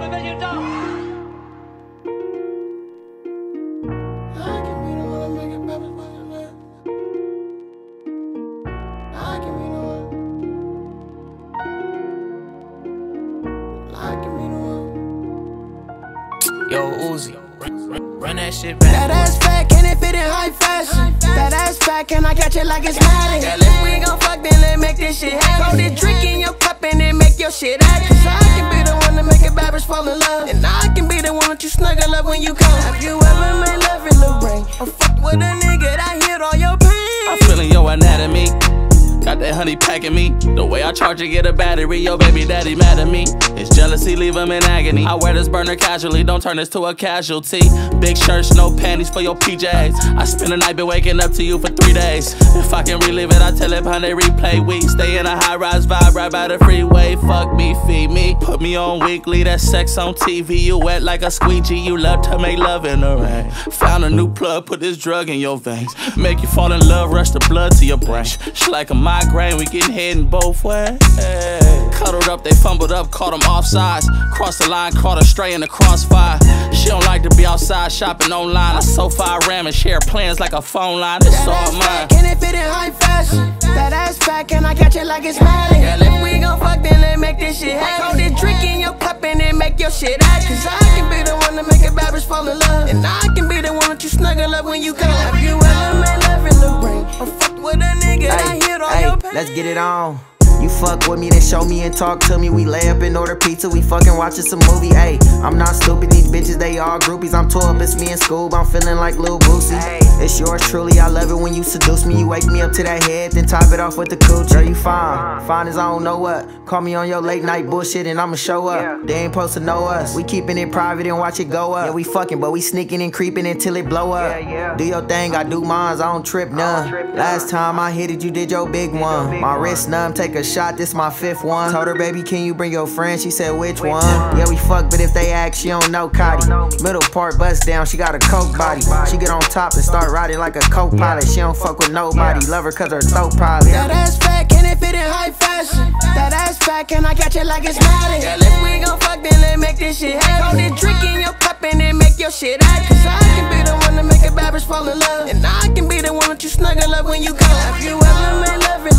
be the one. Yo, Uzi, run, run, run that shit back. That ass fat, can it fit in high fashion? That ass fat, can I catch it like it's Madden? Girl, if we gon' fuck, then let's make this shit happen. Throw the drink in your cup and then make your shit happen. Make a bad bitch fall in love. And I can be the one that you snuggle up when you come. Have you ever made honey packing me. The way I charge it, get a battery. Yo, baby daddy mad at me. It's jealousy, leave him in agony. I wear this burner casually, don't turn this to a casualty. Big shirts, no panties for your PJs. I spend the night been waking up to you for three days. If I can relive it, I tell it they replay. We stay in a high rise vibe right by the freeway. Fuck me, feed me. Put me on weekly, that sex on TV. You wet like a squeegee, you love to make love in the rain. Found a new plug, put this drug in your veins. Make you fall in love, rush the blood to your brain. Sh like a migraine, we getting head in both ways. Cuddled up, they fumbled up, caught them offsides. Crossed the line, caught her stray in the crossfire. She don't like to be outside shopping online. I so far ram and share plans like a phone line. It's That all mine. fat, can it fit in high fashion? That ass fat, can I catch it like it's Madden? Girl, if we gon' fuck, then let's make this shit happen. Throw the drink in your cup and then make your shit happen. Cause I can be the one to make a bitch fall in love. And I can be the one that you snuggle up when you come. Have you ever made let's get it on. You fuck with me, then show me and talk to me. We lay up and order pizza, we fucking watching some movie. Ayy, I'm not stupid, these bitches, they all groupies. I'm tore up, it's me in school, I'm feeling like Lil Boosie. It's yours truly, I love it when you seduce me. You wake me up to that head, then top it off with the cooch. Girl, you fine, fine as I don't know what. Call me on your late night bullshit and I'ma show up. They ain't supposed to know us. We keeping it private and watch it go up. Yeah, we fucking, but we sneaking and creeping until it blow up. Do your thing, I do mine, I don't trip none. Last time I hit it, you did your big one. My wrist numb, take a shot, this my fifth one. Told her, baby, can you bring your friend? She said, which one? Yeah, we fuck, but if they ask, she don't know Cadi. Middle part bust down, she got a coke body. She get on top and start riding like a co-pilot. She don't fuck with nobody, love her cause her throat pilot. That ass fat, can it fit in high fashion? That ass fat, can I catch it like it's Madden? Girl, if we gon' fuck, then let's make this shit happen. Throw the drink in your cup and then make your shit happen. Cause I can be the one to make a bad bitch fall in love. And I can be the one that you snuggle up when you come. Have you ever made love in